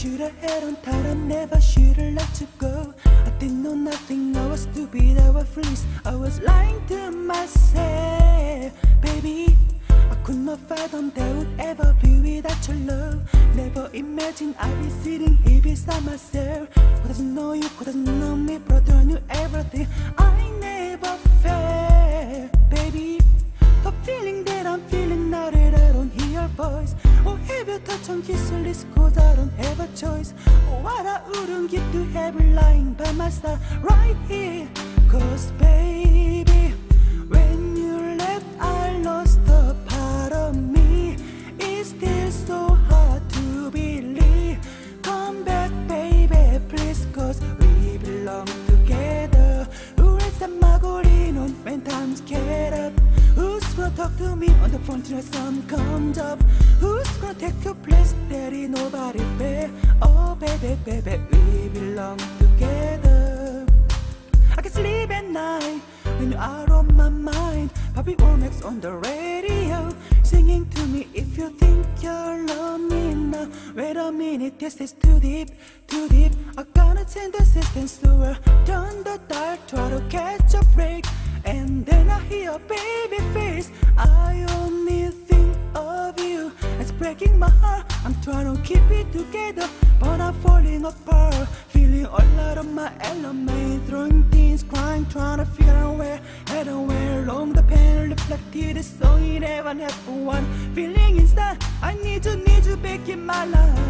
should have had on tight, I never should have let you go. I didn't know nothing, I was stupid, I was foolish, I was lying to myself, baby. I could not fathom there would ever be without your love. Never imagined I'd be sitting here beside myself. Doesn't know you, doesn't know me, brother, I knew everything. I never cause I don't have a choice. What I wouldn't get to have you lying by my side right here. Cause, baby, when you left, I lost a part of me. It's still so on the till the sun comes up? Who's gonna take your place? There ain't nobody there. Oh, baby, baby, we belong together. I can sleep at night when you're out of my mind. Papi Womack's on the radio, singing to me if you think you love me now. Wait a minute, this is too deep, too deep. I gotta send assistance to her. Turn the dial, try to catch a break. And then I hear a baby I'm trying to keep it together, but I'm falling apart. Feeling all out of my element, throwing things, crying, trying to figure out where, head and where along the pen reflected song it had for one. Feeling inside, I need you, need you back in my life,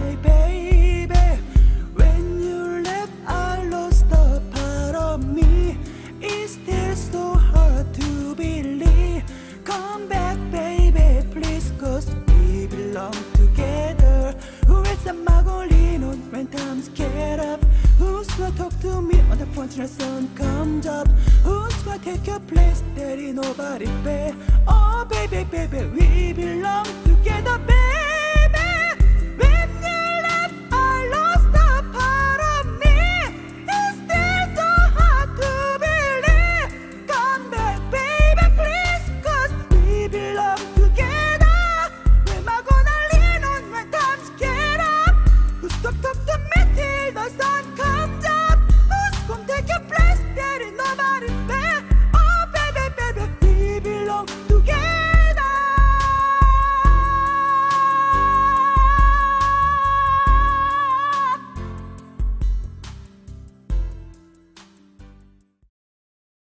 on the comes up? Who's gonna take your place? There ain't nobody there.